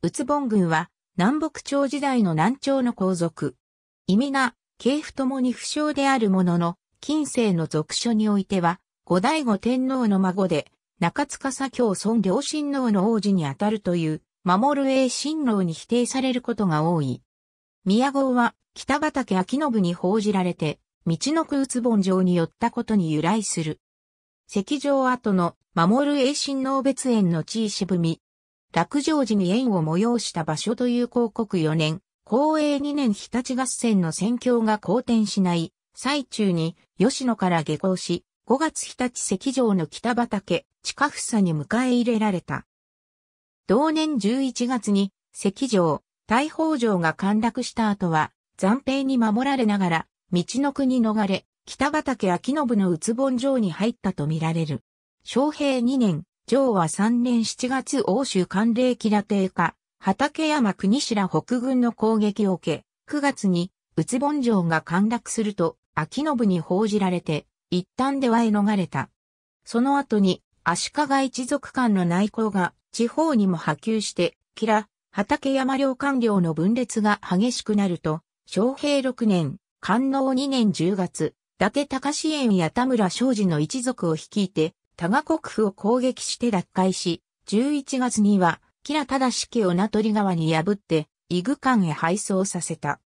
宇津本軍は南北朝時代の南朝の皇族。意味な、系譜ともに不詳であるものの、近世の俗書においては、後醍醐天皇の孫で、中塚左京孫両親王の王子にあたるという、守る栄親王に否定されることが多い。宮号は、北畠明信に報じられて、道の空津本城に寄ったことに由来する。石城跡の守る栄親王別園の地位渋み。落城時に縁を催した場所という広告4年、公営2年日立合戦の戦況が好転しない最中に吉野から下校し、5月日立石城の北畠、近房に迎え入れられた。同年11月に石城、大宝城が陥落した後は、残兵に守られながら、道の国逃れ、北畠明信の宇津本城に入ったとみられる。昌平2年、城は3年7月欧州寒冷気ラ低下、畠山国白北軍の攻撃を受け、9月に宇津本城が陥落すると、明信に報じられて、一旦ではへ逃れた。その後に、足利一族間の内向が地方にも波及して、キラ、畠山領官僚の分裂が激しくなると、昌平6年、官能2年10月、伊達高支援や田村昌司の一族を率いて、多賀国府を攻撃して奪回し、11月には、キラ忠式を名取川に破って、伊具館へ配送させた。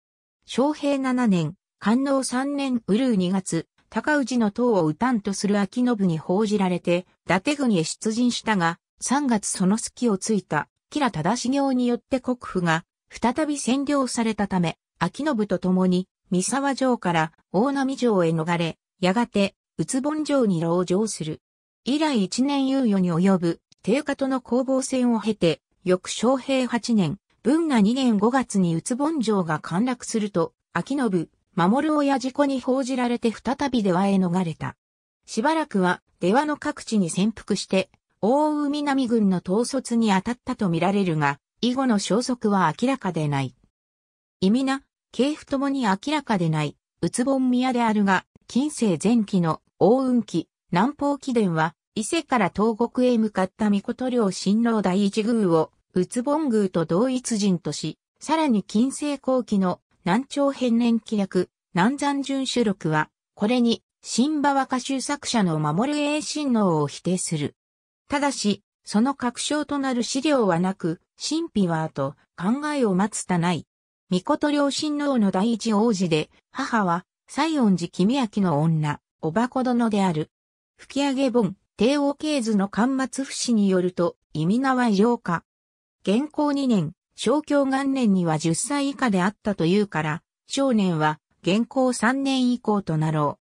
昌平7年、官能3年ウルー2月、高氏の塔を討たんとする秋信に報じられて、伊達軍へ出陣したが、3月その隙をついた、吉良忠行によって国府が、再び占領されたため、秋信と共に、三沢城から大波城へ逃れ、やがて、宇津本城に籠城する。以来一年猶予に及ぶ、定家との攻防戦を経て、翌昌平八年、文が2年5月に宇津本城が陥落すると、秋信、守親事故に報じられて再び出羽へ逃れた。しばらくは出羽の各地に潜伏して、大海南軍の統率に当たったとみられるが、以後の消息は明らかでない。意味な、系譜ともに明らかでない、うつぼん宮であるが、近世前期の大雲期、南方紀伝は、伊勢から東国へ向かった御事領新郎第一宮を、うつぼん宮と同一人とし、さらに近世後期の南朝変年記略、南山順主録は、これに、新馬和歌集作者の守る栄親王を否定する。ただし、その確証となる資料はなく、神秘はと考えを待つたない。御事両親王の第一王子で、母は、西園寺君明の女、おばこ殿である。吹上本、帝王系図の巻末不死によると、意味名は異常化。現行2年、小教元年には10歳以下であったというから、少年は現行3年以降となろ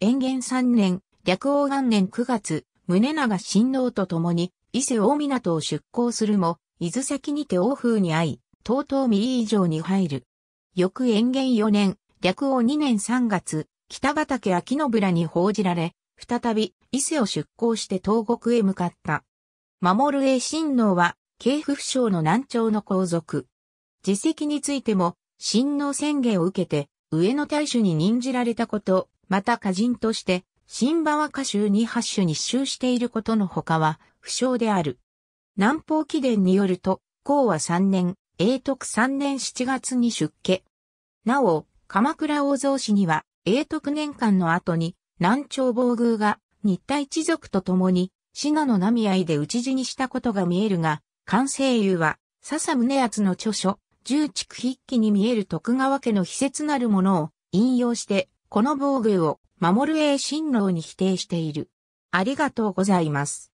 う。延元3年、略王元年9月、宗長親王と共に伊勢大港を出港するも、伊豆先にて王風に会い、とうとう右以上に入る。翌延元4年、略王2年3月、北畠明信らに報じられ、再び伊勢を出港して東国へ向かった。守る栄親王は京府府省の南朝の皇族。自責についても、親王宣言を受けて、上野大主に任じられたこと、また歌人として、新馬和歌集に八種に集していることの他は、不詳である。南方記伝によると、公和3年、永徳3年7月に出家。なお、鎌倉大蔵氏には、永徳年間の後に、南朝防宮が、日体一族と共に、信濃波合で討ち死にしたことが見えるが、関西優は、笹宗厚の著書、重畜筆記に見える徳川家の秘説なるものを引用して、この防具を守る栄新郎に否定している。ありがとうございます。